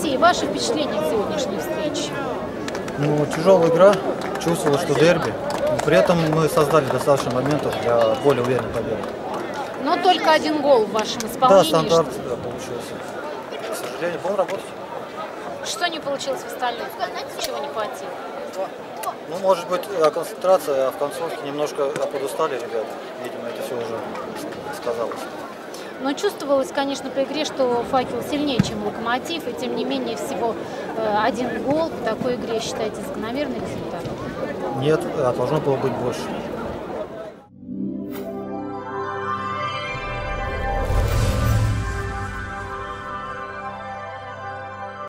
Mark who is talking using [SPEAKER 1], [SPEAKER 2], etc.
[SPEAKER 1] впечатления от сегодняшней встречи?
[SPEAKER 2] Ну, тяжелая игра, чувствовал, что дерби. Но при этом мы создали достаточно моментов для более уверенной победы.
[SPEAKER 1] Но только один гол в вашем
[SPEAKER 2] Да,
[SPEAKER 1] исполнении.
[SPEAKER 2] стандарт да, получился. К сожалению, будем работать.
[SPEAKER 1] Что, что не получилось в остальных? Чего не хватило?
[SPEAKER 2] Ну, может быть, э, концентрация, а в концовке немножко подустали ребята. Видимо, это все уже сказалось.
[SPEAKER 1] Но чувствовалось, конечно, по игре, что факел сильнее, чем локомотив, и тем не менее всего э, один гол в такой игре считаете закономерный результат.
[SPEAKER 2] Нет, а должно было быть больше.